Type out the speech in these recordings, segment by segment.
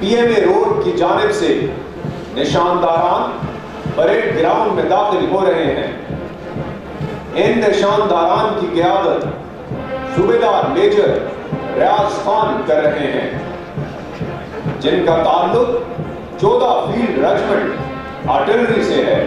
پی M اے road کی جانب سے نشانداران پریڈ گراؤنڈ میں داخل ہو رہے ہیں۔ ان نشانداران کی قیادت صوبیدار میجر ریاض خان کر رہے ہیں۔ جن کا تعلق چودہ فیلڈ رجمنٹ آرٹلری سے ہے۔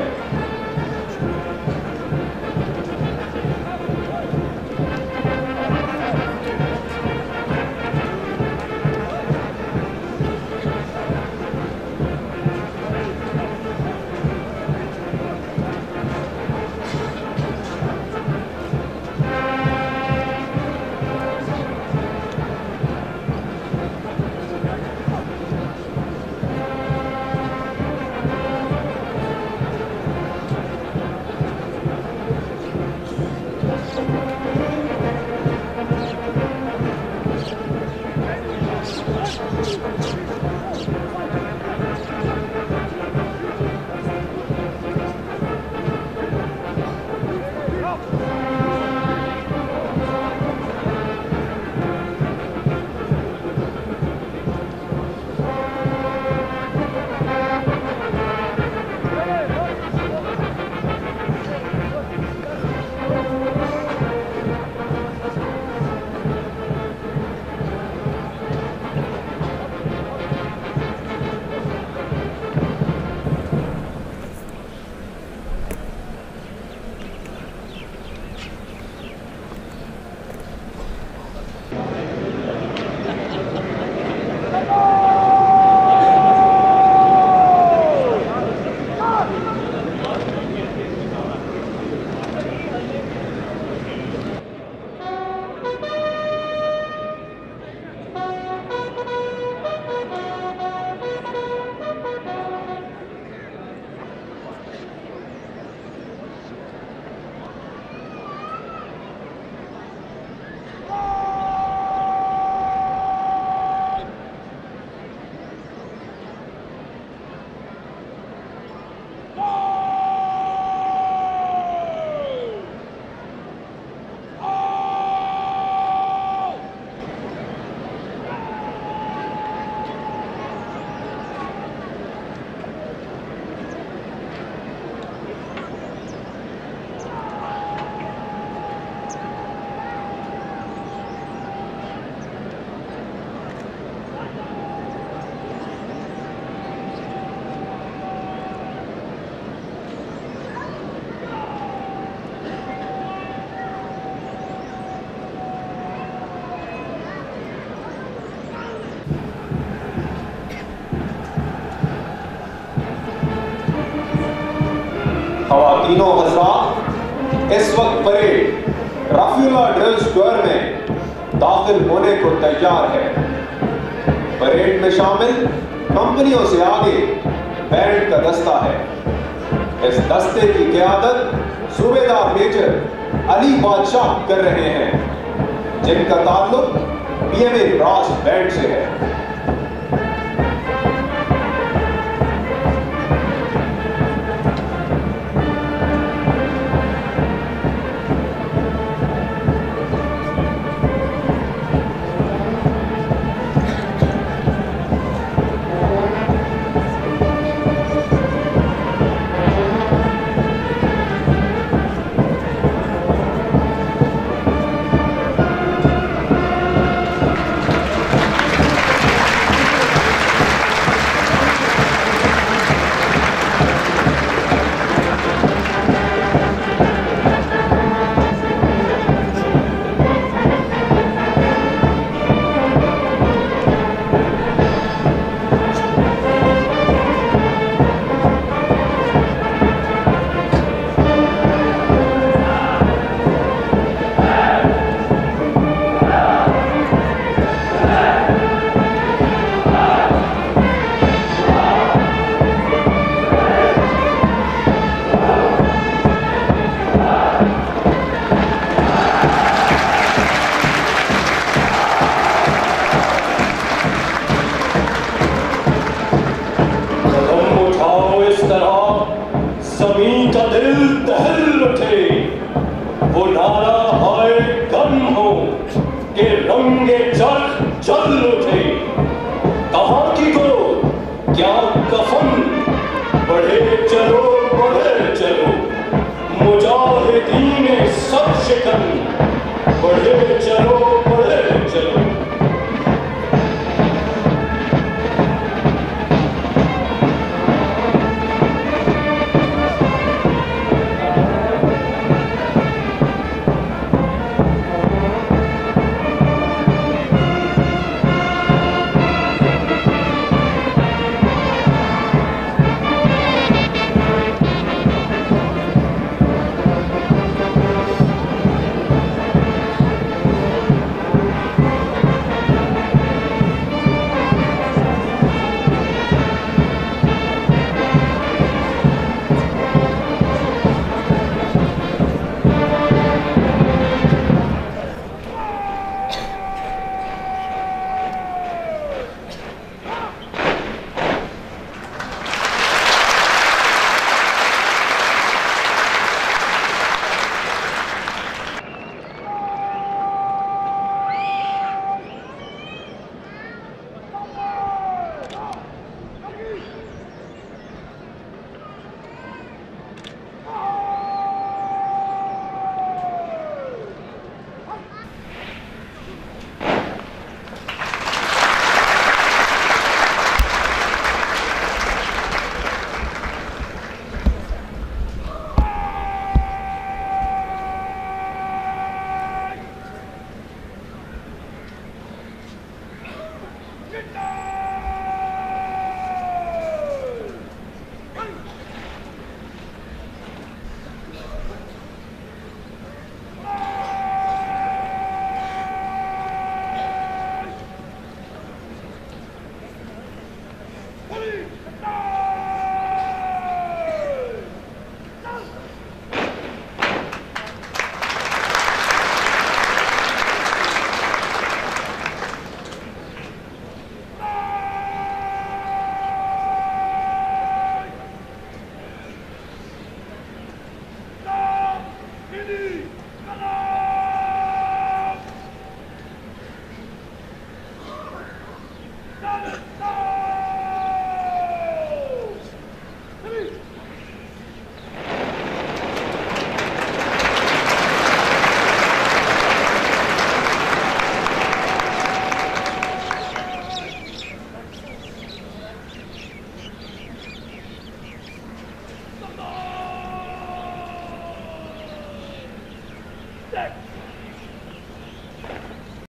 خواتین و حضرات اس وقت پریڈ رافیولا ڈرل سکوئر میں داخل ہونے کو تیار ہے۔ پریڈ میں شامل کمپنیوں سے آگے بینڈ کا دستہ ہے۔ اس دستے کی قیادت صوبیدار میجر علی بادشاہ کر رہے ہیں، جن کا تعلق P M A brass band سے ہے۔ زمین کا دل تہل اٹھے وہ نعرہ ہائے گم ہو کہ رنگ چرخ جل اٹھے۔ کہاں کی گو کیا کفن؟ بڑھے چلو بڑھے چلو۔ مجاہدین سب شکن۔ بڑھے چلو بڑھے چلو